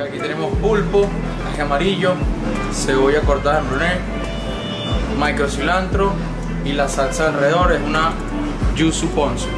Aquí tenemos pulpo, ají amarillo, cebolla cortada en bruné, micro cilantro y la salsa alrededor es una yuzu ponzu.